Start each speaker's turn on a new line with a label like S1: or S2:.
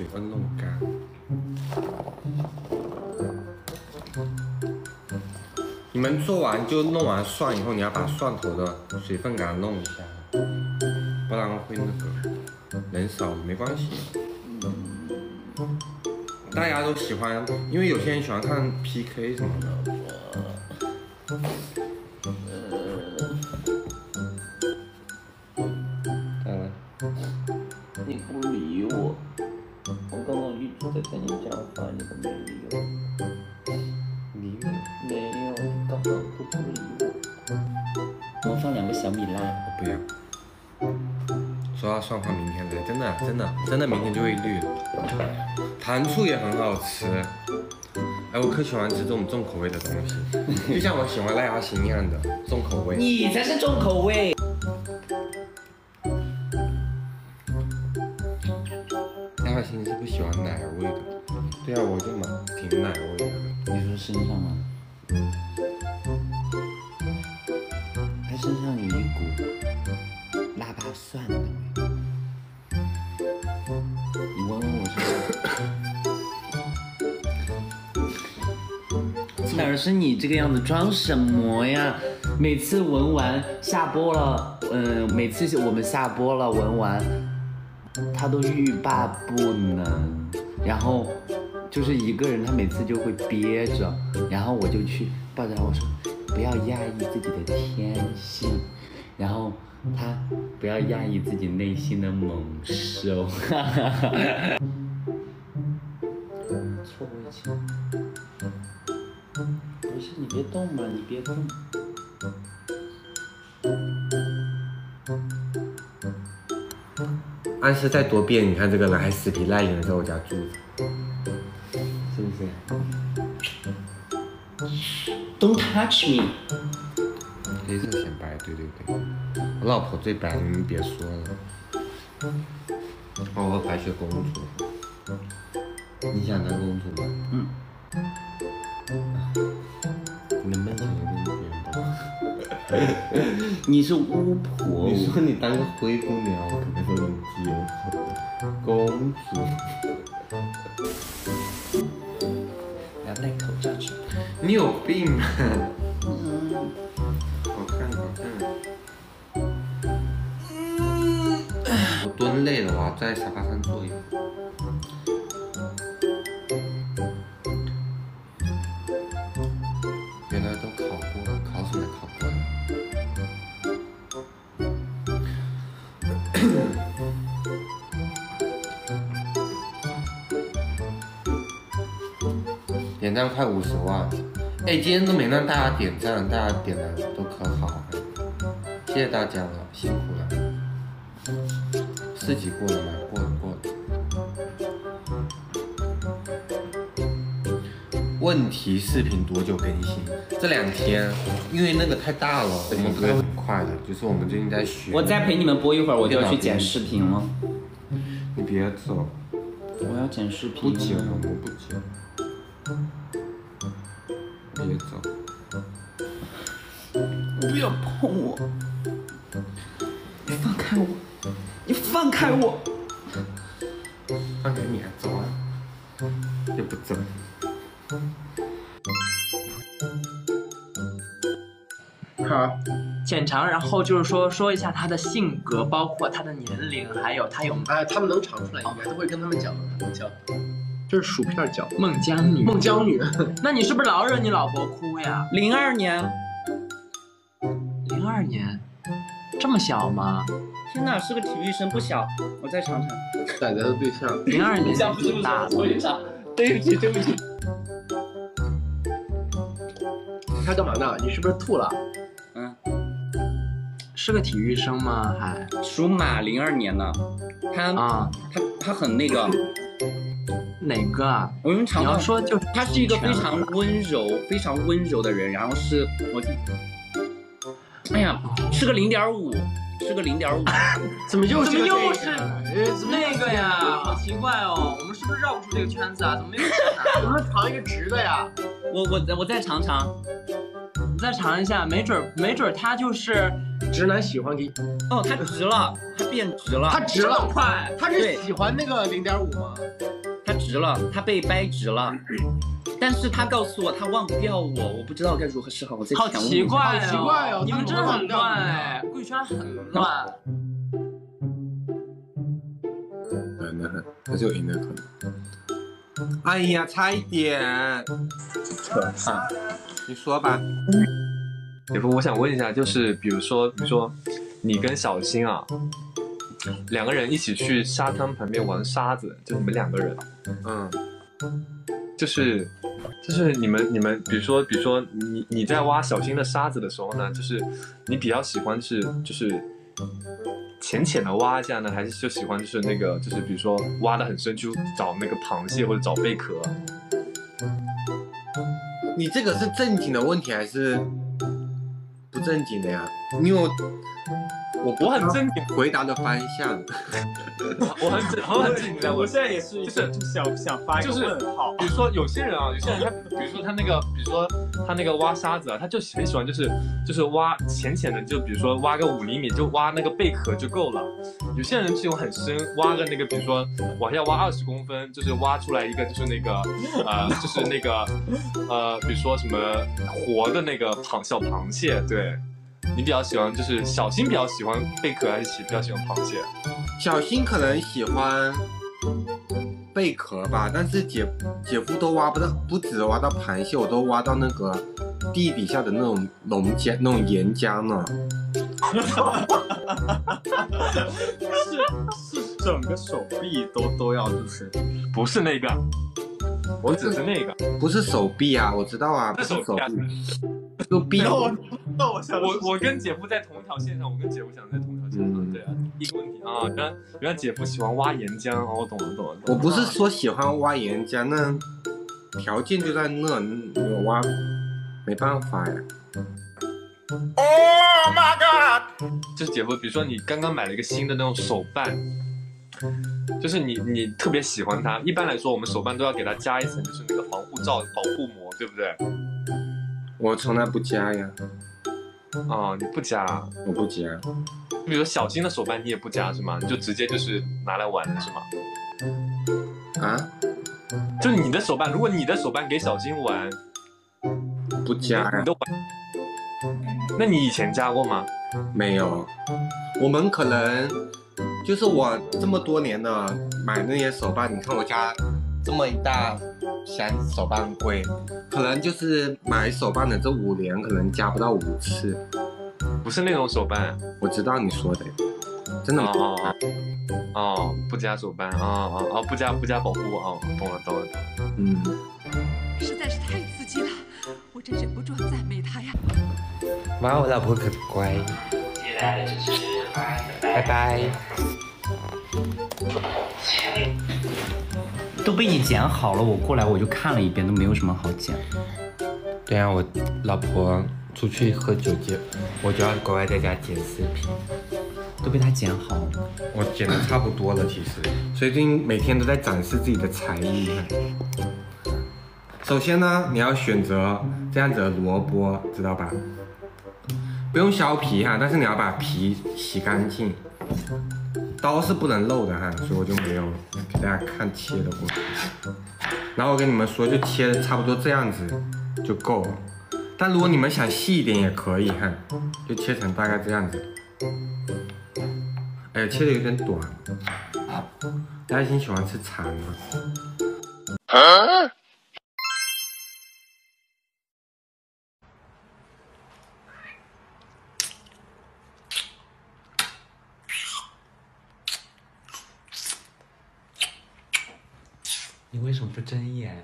S1: 水分弄干。你们做完就弄完蒜以后，你要把蒜头的水分给它弄一下，不然会那个人少没关系。大家都喜欢，因为有些人喜欢看 PK 什么的。
S2: 跟你讲话，你都没理我。
S1: 你
S2: 没有，你刚刚都不理我。我放两个小米辣。
S1: 我不要。说到蒜花，明天来，真的真的真的明天就会绿了。糖醋也很好吃，哎，我可喜欢吃这种重口味的东西，就像我喜欢赖阿星一样的重口味。
S2: 你才是重口味。
S1: 赖阿星是不喜欢奶味的，对啊，我就蛮挺奶味的。
S2: 你说身上吗？他身上有一股腊八蒜的味。你闻闻我身上。哪儿是你这个样子？装什么呀？每次闻完下播了，嗯、每次我们下播了闻完，他都欲罢不能，然后就是一个人，他每次就会憋着，然后我就去抱着他，我说不要压抑自己的天性，然后他不要压抑自己内心的猛兽，哈哈哈。错位情，不是你别动嘛，你别动。
S1: 暗示再多遍，你看这个人还死皮赖脸的在我家住着，是不是
S2: ？Don't touch me。
S1: 黑色显白，对对对，我老婆最白，你们别说了。哦，我白雪公主，你想当公主吗？
S2: 嗯。
S1: 你的梦想有点远吧？
S2: 你是巫婆，
S1: 你说你当个灰姑娘，我可能会能接受。公主，
S2: 要戴口罩去。
S1: 你有病吗？好看好看。我蹲累了，我要在沙发上坐一会儿。点赞快五十万，哎，今天都没让大家点赞，大家点的都可好了，谢谢大家了，辛苦了。四级过了吗？过了过了。问题视频多久更新？这两天，因为那个太大了，我们不会很快的，就是我们最近在学。
S2: 我再陪你们播一会儿，我就要去剪视频了。
S1: 你别走，
S2: 我要剪视频。
S1: 不剪了，我不剪。别走，
S2: 不要碰我！你放开我！你放开我！
S1: 放开你还走啊？又不走。
S3: 好，检查，然后就是说说一下他的性格，包括他的年龄，还有他有
S4: 哎，他们能尝出来，应该都会跟他们讲的。孟姜，这是薯片饺。
S3: 孟姜女。
S4: 孟姜女，
S3: 那你是不是老惹你老婆哭呀？
S2: 零二年，
S3: 零二年，这么小吗？
S2: 天哪，是个体育生，不小。我再尝尝。
S4: 仔仔的对象。
S3: 零二年挺大的。
S2: 对不起，对不起。
S4: 你在干嘛呢？你是不是吐了？
S2: 嗯，
S3: 是个体育生吗？还
S2: 属马，零二年的。他
S3: 啊，
S2: 他他很那个。
S3: 哪个啊？
S2: 我用尝。
S3: 你要说就是
S2: 他是一个非常温柔、非常温柔的人，然后是我，哎呀，是个零点五，是个零点五。
S4: 怎么又是
S3: 怎么又是
S4: 那
S3: 个呀？好奇怪哦，我们是不是绕不出这个圈子啊？怎么没有？
S4: 能不能尝一个直的呀？
S2: 我我我再尝尝。
S3: 你再尝一下，没准没准他就是
S4: 直男喜欢你，
S5: 哦，他直了，他变直了，
S4: 他直了，
S3: 快，
S4: 他是喜欢那个零点五吗？
S5: 它直了，他被掰直了。但是他告诉我他忘不掉我，我不知道该如何是好。我在
S3: 好
S5: 想问一下
S3: 奇怪哦，
S4: 好奇怪哦
S3: 你们真的很乱哎，贵圈很乱。
S1: 难的很，还是有赢的可能。哎呀，差一点，
S6: 可 怕。
S1: 你说吧。
S6: 姐夫，我想问一下，就是比如说，比如说你跟小新啊，两个人一起去沙滩旁边玩沙子，就你们两个人，
S1: 嗯，
S6: 就是就是你们你们，比如说比如说你你在挖小新的沙子的时候呢，就是你比较喜欢是就是浅浅的挖一下呢，还是就喜欢就是那个就是比如说挖的很深去找那个螃蟹或者找贝壳？
S1: 你这个是正经的问题还是不正经的呀？因为我不
S6: 我很正经，
S1: 回答的方向。
S6: 我很正我很正经的，我
S7: 现在也是
S6: 就是
S7: 想想发一个
S6: 就是
S7: 问号。
S6: 比如说有些人啊，有些人他，比如说他那个，比如说他那个挖沙子啊，他就很喜欢就是就是挖浅浅的，就比如说挖个五厘米，就挖那个贝壳就够了。有些人是用很深，挖个那个，比如说往下挖二十公分，就是挖出来一个就是那个呃就是那个呃，比如说什么活的那个螃小螃蟹，对。你比较喜欢，就是小新比较喜欢贝壳，还是喜比较喜欢螃蟹？
S1: 小新可能喜欢贝壳吧，但是姐姐夫都挖不到，不止挖到螃蟹，我都挖到那个地底下的那种龙浆、那种岩浆呢。
S7: 是是整个手臂都都要就是
S6: 不是那个，我只是那个。
S1: 不是手臂啊，我知道啊，不是手
S6: 手臂啊
S1: 臂，就臂。
S7: 那我想
S6: 我我跟姐夫在同一条线上，我跟姐夫想在同一条线上，
S1: 嗯
S6: 对啊，一个问题啊，原来原来姐夫喜欢挖岩浆，哦，我懂了懂了。
S1: 我不是说喜欢挖岩浆，那条件就在那，我挖没办法呀。Oh my god！
S6: 就是姐夫，比如说你刚刚买了一个新的那种手办，就是你你特别喜欢它，一般来说我们手办都要给它加一层就是那个防护罩、保护膜，对不对？
S1: 我从来不加呀，
S6: 啊、你不加，
S1: 我不加。
S6: 比如说小新的手办你也不加是吗？你就直接就是拿来玩是吗？
S1: 啊，
S6: 就你的手办，如果你的手办给小新玩，
S1: 不加呀
S6: 你，都玩，那你以前加过吗？
S1: 没有。我们可能就是我这么多年的买那些手办，你看我家这么一大箱手办贵，可能就是买手办的这五年，可能加不到五次。
S6: 不是那种手办。
S1: 我知道你说的，真的吗
S6: 哦哦哦，不加手办哦哦哦，不加不加保护哦，懂了懂了懂了。
S1: 嗯，
S8: 实在是太刺激了，我真忍不住赞美他呀。
S1: 哇，我老婆可乖。拜拜。
S2: 都被你剪好了，我过来我就看了一遍，都没有什么好剪。
S1: 对啊，我老婆出去喝酒剪，我就要乖乖在家剪视频。
S2: 都被他剪好了。
S1: 我剪的差不多了，其实，最近每天都在展示自己的才艺。首先呢，你要选择这样子的萝卜，知道吧？不用削皮哈，但是你要把皮洗干净。刀是不能漏的哈，所以我就没有给大家看切的过程。然后我跟你们说，就切差不多这样子就够了。但如果你们想细一点也可以哈，就切成大概这样子。哎呀，切的有点短。大家挺喜欢吃长的。
S2: 你为什么不睁眼？